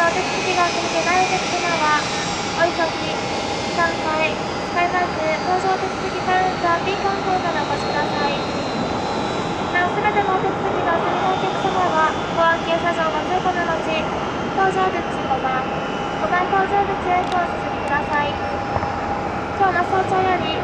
と私たちが送る願い手続きは、お急ぎ、3階、スカ、搭乗手続きカウンター B コーお越しください。なお、すべてのお手続きがお済みのお客様は、保安検査場の通行の後、搭乗口5番、5番搭乗口へとお進みください。今日の早朝より、